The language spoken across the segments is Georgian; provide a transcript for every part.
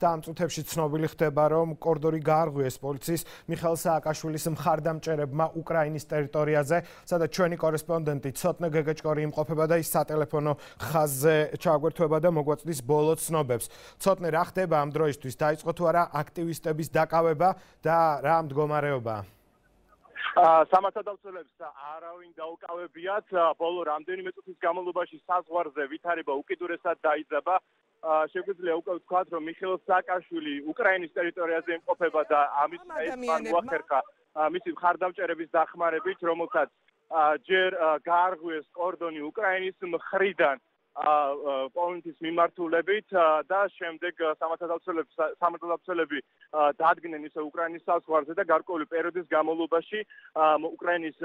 და ამ წუთებში ცნობილი ხდება, რომ კორდორი გაარღვიეს პოლიციის მიხელ სააკაშვილის მხარდამჭერებმა უკრაინის ტერიტორიაზე, სადაც ჩვენი კორესპონდენტი ცოტნე გეგეჭკორი იმყოფება და ის სატელეფონო ხაზზე ჩაგვერთვება და მოგვაწვდის ბოლო ცნობებს. ცოტნე რა ხდება ამ დროისთვის? დაიწყო თუ არა აქტივისტების დაკავება და რა მდგომარეობაა? სამართალდაცველებს არავინ დაუკავებიათ ბოლო რამდენიმე წუთის განმავლობაში საზღვარზე ვითარება უკიდურესად დაიძაბა შეგვიძლია უკვე ვთქვათ რომ მიხეილ სააკაშვილი უკრაინის ტერიტორიაზე იმყოფება და ამის მოახერხა მისი მხარდამჭერების დახმარებით რომელსაც ჯერ გაარღვიეს კორდონი უკრაინის მხრიდან პოლონეთის მიმართულებით და შემდეგ სამართალდაცველებს სამართალდაცველები დადგნენ ისე უკრაინის საზღვარზე და გარკვეული პერიოდის განმავლობაში უკრაინის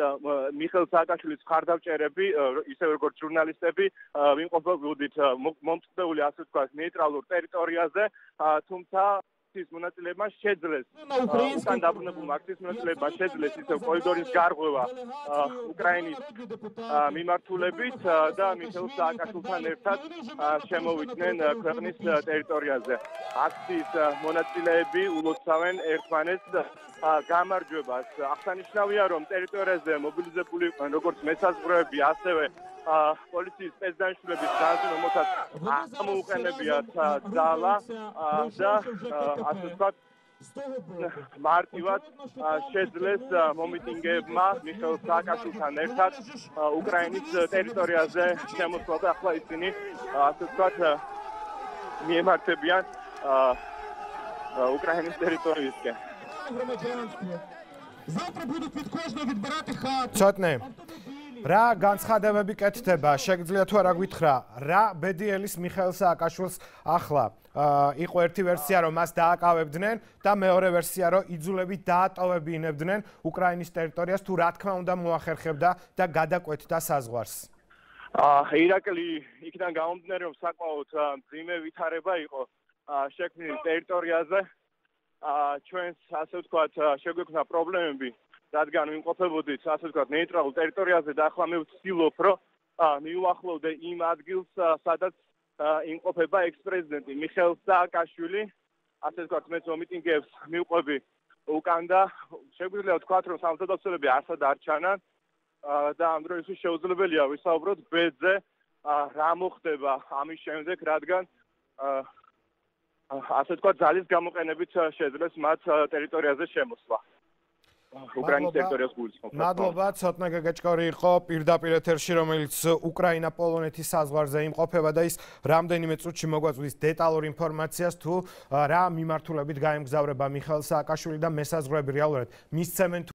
მიხელ სააკაშვილის ხარდავჭერები ისე როგორც ჟურნალისტები ვიმყოფებოდით მომწდეული ასე ვთქვათ ნეიტრალურ ტერიტორიაზე თუმცა მართის მონაწილეებმა შეძლეს. უკან დაბრუნებულ მართის მონაწილეებმა შეძლეს ისე კორიდორის გარღვევა უკრაინის მიმართულებით და მიხეილ სააკაშვილთან ერთად შემოვიდნენ ქვეყნის ტერიტორიაზე. აქციის მონაწილეები ულოცავენ ერთმანეთს გამარჯვებას აღსანიშნავია რომ ტერიტორიაზე მობილიზებული როგორც მესაზღვრეები ასევე პოლიციის სპეცდანშლების გაზი რომელსაც ამოუყენებიათ ძალა და ასე ვთქვათ მარტივად შეძლეს მომიტინგეებმა მიხელ სააკაშვილთან ერთად უკრაინის ტერიტორიაზე შემოსვლა და ახლა ისინი ასე ვთქვათ მიემართებიან უკრაინის ტერიტორიისკენ. ცოტნე რა განცხადებები კეთდება შეგიძლია თუ არა გითხრა რა ბედიელის მიხეილ სააკაშვილს ახლა იყო ერთი ვერსია რომ მას დააკავებდნენ და მეორე ვერსია რომ იძულებით დაატოვებინებდნენ უკრაინის ტერიტორიას თუ რა თქმა უნდა მოახერხებდა და გადაკვეთდა საზღვარს. ირაკლი იქიდან გამომდინარე რომ საკმაოდ მძიმე ვითარება იყო შექმნილი ტერიტორიაზე. ჩვენს ასე ვთქვათ, შეგვექნა პრობლემები რადგან ვიმყოფებოდით ასე ვთქვათ ნეიტრალურ ტერიტორიაზე და ახლა მე ვცდილობ რომ მიუახლოვდე იმ ადგილს სადაც იმყოფება ექს-პრეზიდენტი მიხელ სააკაშვილი. ასე ვთქვათ მე მომიტინგებს მიუყვები უკან და შეგვიძლია ვთქვათ რომ სამხედროები არსად არ ჩანან. და ამ დროისთვის შეუძლებელია ვისაუბროთ ბედზე რა მოხდება ამის შემდეგ რადგან ასე ვთქვათ ძალის გამოყენებით შეძლეს მათ ტერიტორიაზე შემოსვლა უკრაინის ტერიტორიას გულისხმობს. მადლობა, ცოტნა გაგაჭკორი იყო პირდაპირ ეთერში, რომელიც უკრაინა-პოლონეთის საზღვარზე იმყოფება და ის რამდენიმე წუთში მოგვაწვდის დეტალურ ინფორმაციას თუ რა მიმართულებით გაემგზავრება მიხელ სააკაშვილი და მესაზღვრები რეალურად მისცემენ